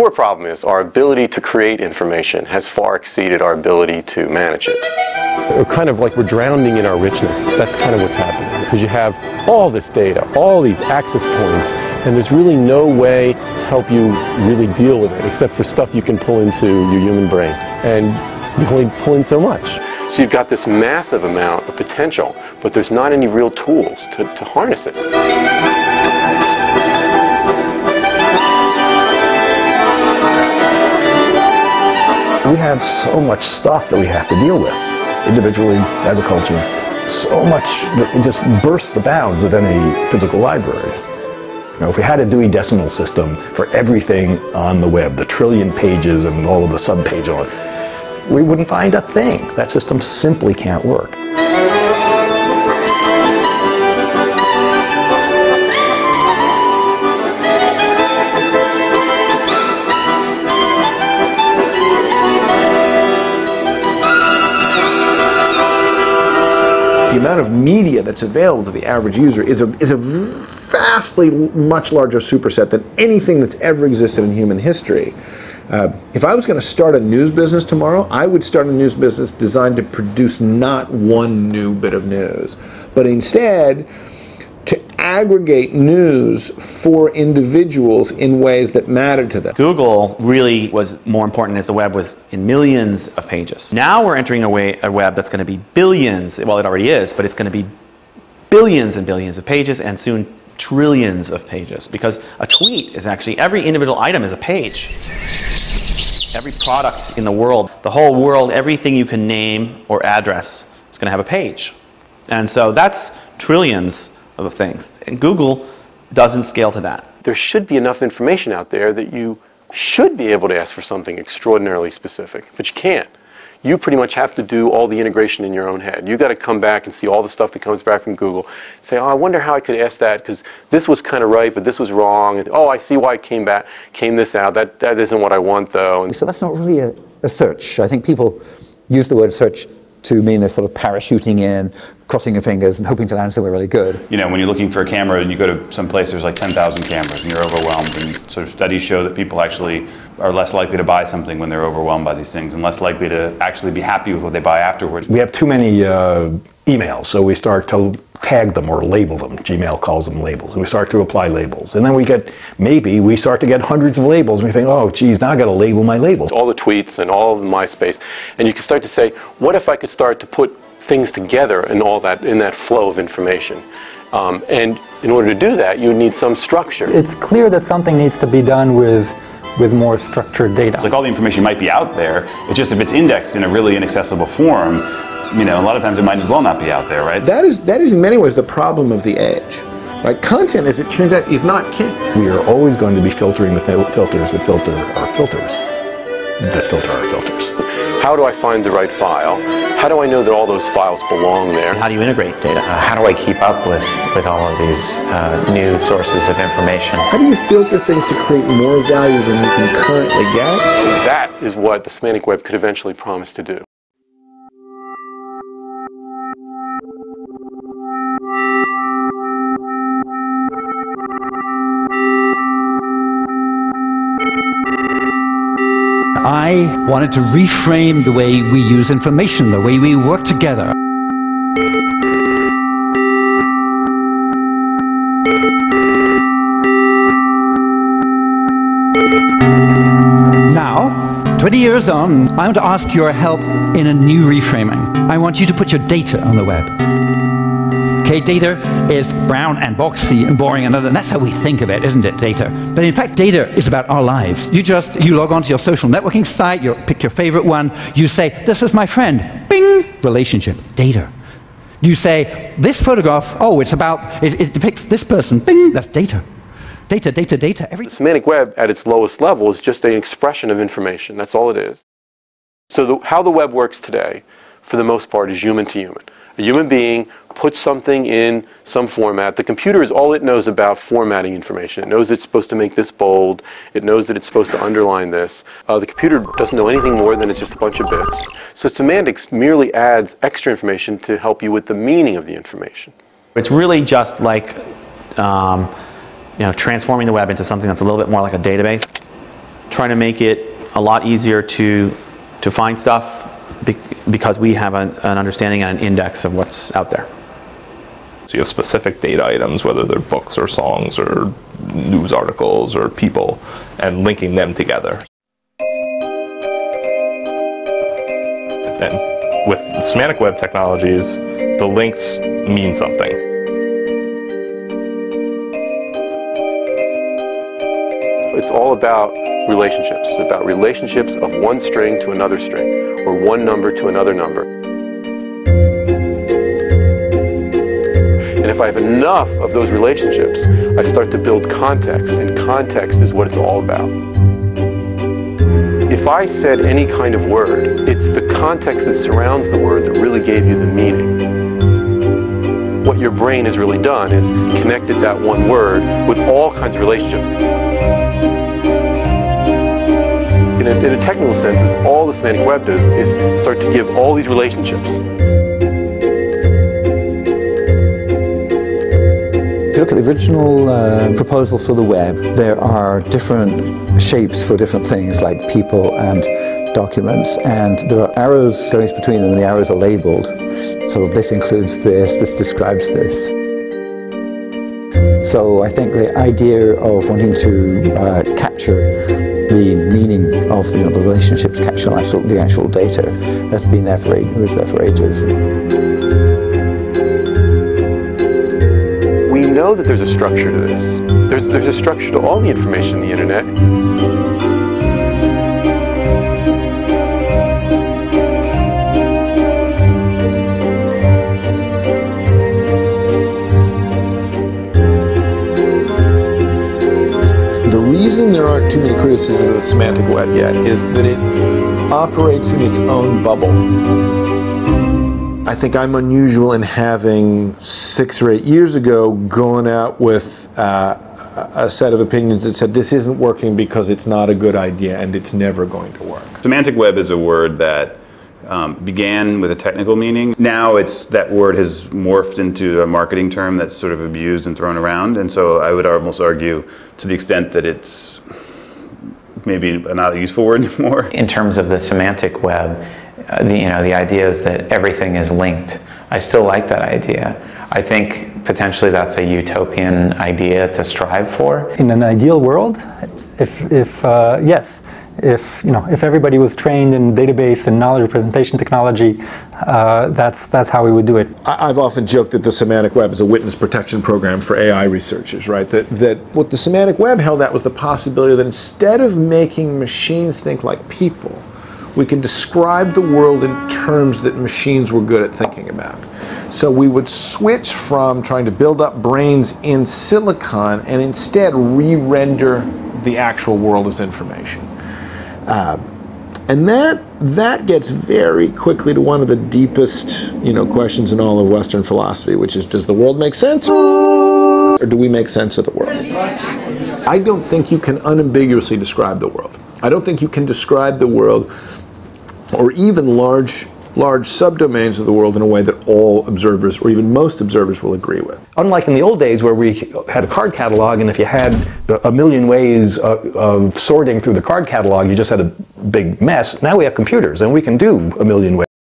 core problem is our ability to create information has far exceeded our ability to manage it. We're kind of like we're drowning in our richness. That's kind of what's happening. Because you have all this data, all these access points, and there's really no way to help you really deal with it except for stuff you can pull into your human brain. And you can only pull in so much. So you've got this massive amount of potential, but there's not any real tools to, to harness it. We have so much stuff that we have to deal with, individually, as a culture. So much that it just bursts the bounds of any physical library. You know, if we had a Dewey Decimal System for everything on the web, the trillion pages and all of the subpages we wouldn't find a thing. That system simply can't work. The amount of media that's available to the average user is a, is a vastly much larger superset than anything that's ever existed in human history. Uh, if I was going to start a news business tomorrow, I would start a news business designed to produce not one new bit of news, but instead aggregate news for individuals in ways that matter to them. Google really was more important as the web was in millions of pages. Now we're entering a, way, a web that's going to be billions, well it already is, but it's going to be billions and billions of pages and soon trillions of pages because a tweet is actually, every individual item is a page. Every product in the world, the whole world, everything you can name or address is going to have a page. And so that's trillions of things. And Google doesn't scale to that. There should be enough information out there that you should be able to ask for something extraordinarily specific, but you can't. You pretty much have to do all the integration in your own head. You've got to come back and see all the stuff that comes back from Google. Say, oh, I wonder how I could ask that because this was kind of right, but this was wrong. And, oh, I see why it came back, came this out. That, that isn't what I want, though. And so that's not really a, a search. I think people use the word search to mean a sort of parachuting in, crossing your fingers and hoping to land somewhere really good. You know, when you're looking for a camera and you go to some place, there's like 10,000 cameras and you're overwhelmed. And sort of studies show that people actually are less likely to buy something when they're overwhelmed by these things and less likely to actually be happy with what they buy afterwards. We have too many uh, emails, so we start to tag them or label them. Gmail calls them labels. And we start to apply labels. And then we get, maybe we start to get hundreds of labels. And we think, oh, geez, now I've got to label my labels. All the tweets and all of the MySpace. And you can start to say, what if I could start to put things together in all that, in that flow of information? Um, and in order to do that, you need some structure. It's clear that something needs to be done with with more structured data. It's like all the information might be out there. It's just if it's indexed in a really inaccessible form, you know, a lot of times it might as well not be out there, right? That is, that is in many ways the problem of the age. Right? Content, as it turns out, is not king. We are always going to be filtering the fil filters that filter our filters that filter our filters. How do I find the right file? How do I know that all those files belong there? How do you integrate data? Uh, how do I keep up with, with all of these uh, new sources of information? How do you filter things to create more value than you can currently get? That is what the semantic web could eventually promise to do. Wanted to reframe the way we use information, the way we work together. Now, 20 years on, I want to ask your help in a new reframing. I want you to put your data on the web. Okay, data is brown and boxy and boring and other. That's how we think of it, isn't it, data? But in fact, data is about our lives. You just, you log onto your social networking site, you pick your favorite one, you say, this is my friend. Bing! Relationship. Data. You say, this photograph, oh, it's about, it, it depicts this person. Bing! That's data. Data, data, data. Every the semantic web at its lowest level is just an expression of information. That's all it is. So the, how the web works today, for the most part, is human to human. A human being puts something in some format. The computer is all it knows about formatting information. It knows it's supposed to make this bold. It knows that it's supposed to underline this. Uh, the computer doesn't know anything more than it's just a bunch of bits. So semantics merely adds extra information to help you with the meaning of the information. It's really just like um, you know, transforming the web into something that's a little bit more like a database. trying to make it a lot easier to, to find stuff because we have an, an understanding and an index of what's out there. So you have specific data items, whether they're books or songs or news articles or people, and linking them together. And with semantic web technologies, the links mean something. It's all about relationships. About relationships of one string to another string, or one number to another number. And if I have enough of those relationships, I start to build context, and context is what it's all about. If I said any kind of word, it's the context that surrounds the word that really gave you the meaning. What your brain has really done is connected that one word with all kinds of relationships. In a, in a technical sense, is all the semantic web does is start to give all these relationships. If you look at the original uh, proposal for the web, there are different shapes for different things like people and documents and there are arrows going between them and the arrows are labeled. So this includes this, this describes this. So I think the idea of wanting to uh, capture the meaning of you know, the relationships, capture actual, the actual data, that's been there for, was there for ages. We know that there's a structure to this. There's, there's a structure to all the information in the internet. Too many criticisms of the semantic web yet is that it operates in its own bubble. I think I'm unusual in having six or eight years ago gone out with uh, a set of opinions that said this isn't working because it's not a good idea and it's never going to work. Semantic web is a word that um, began with a technical meaning. Now it's that word has morphed into a marketing term that's sort of abused and thrown around. And so I would almost argue to the extent that it's maybe not a useful word anymore. In terms of the semantic web, uh, the, you know, the idea is that everything is linked. I still like that idea. I think potentially that's a utopian idea to strive for. In an ideal world, if, if uh, yes, if you know if everybody was trained in database and knowledge representation technology, uh, that's that's how we would do it. I've often joked that the semantic web is a witness protection program for AI researchers, right? That that what the semantic web held out was the possibility that instead of making machines think like people, we can describe the world in terms that machines were good at thinking about. So we would switch from trying to build up brains in silicon and instead re-render the actual world as information. Uh, and that that gets very quickly to one of the deepest, you know, questions in all of Western philosophy, which is: Does the world make sense, or do we make sense of the world? I don't think you can unambiguously describe the world. I don't think you can describe the world, or even large large subdomains of the world in a way that all observers, or even most observers, will agree with. Unlike in the old days where we had a card catalog, and if you had a million ways of, of sorting through the card catalog, you just had a big mess. Now we have computers, and we can do a million ways.